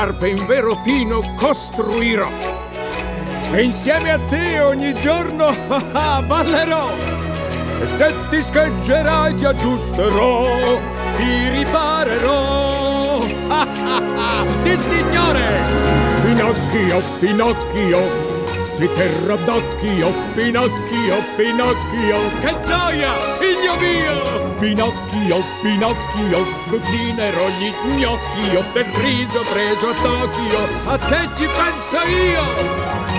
volpe in vero pino costruirò. E insieme a te ogni giorno ballerò. E se ti scheggerai ti aggiusterò, ti riparerò. sì, signore! Pinocchio, Pinocchio, ti terrò d'occhio, Pinocchio, Pinocchio. Che gioia, figlio mio! Pinocchio, Pinocchio, cucinerò gli gnocchi, del riso preso a Tokyo, a te ci penso io!